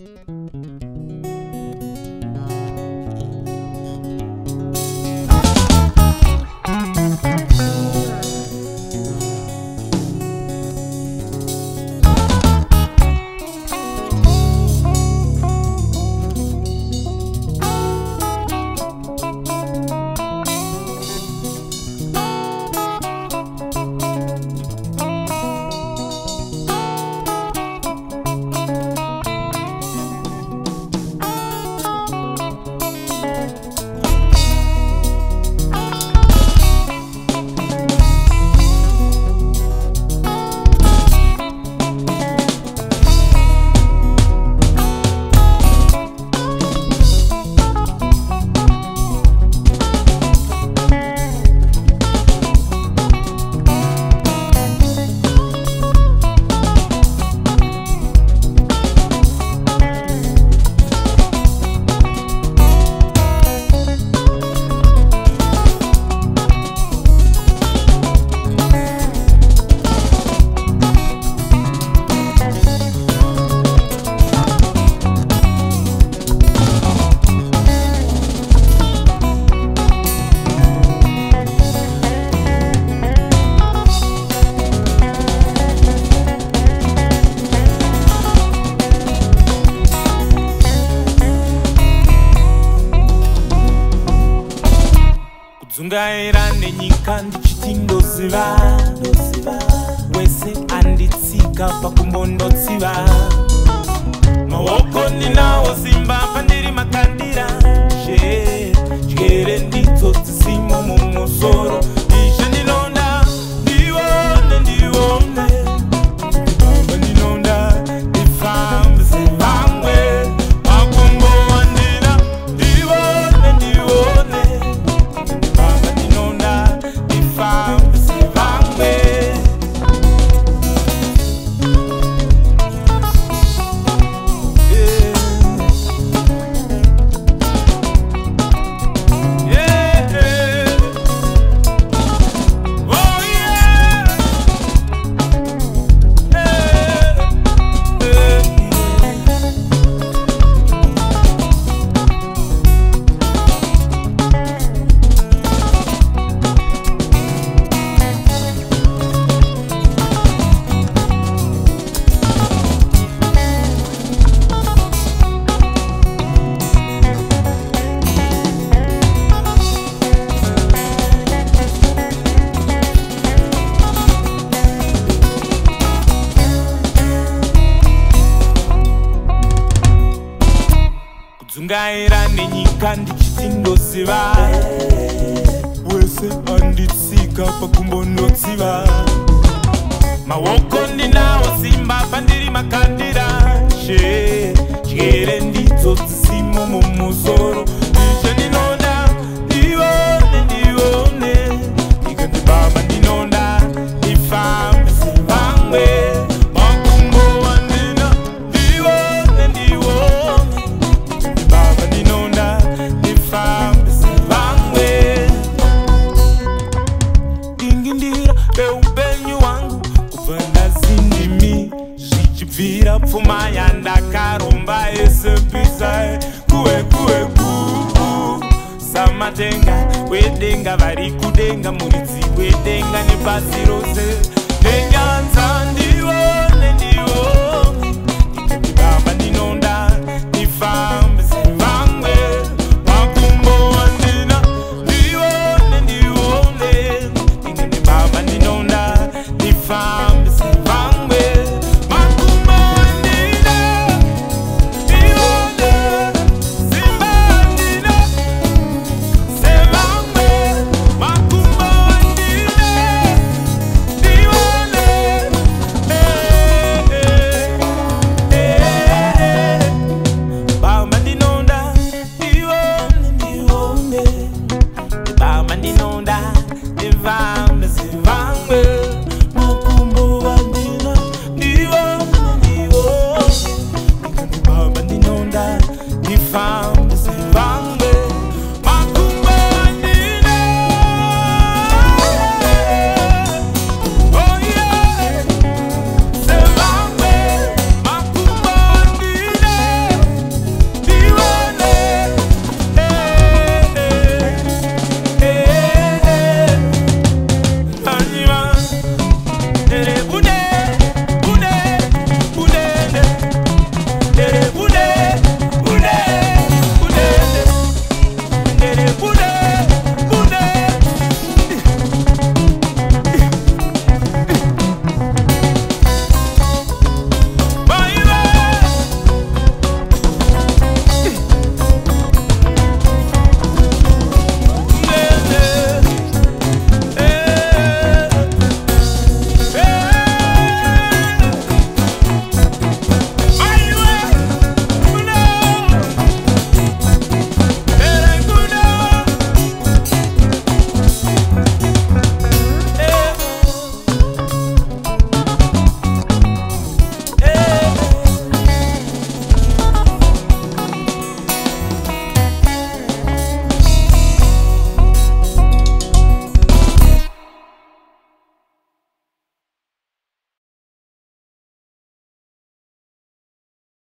Thank you. dzungaira nenyika ndichiti ndoziva wese anditsika pakumbondotsiva no kungaira nenyika ndichitindoziva wese anditsika pakumbonotsiva maoko ndinawo simba pandiri makandira she chere ndidzo dzisimo mumusoro e. bvira pfuma yandakaromba esepisae kuwekuweku samatenga wedenga vari kudenga muridzi wedenga nepasi rose nenyaa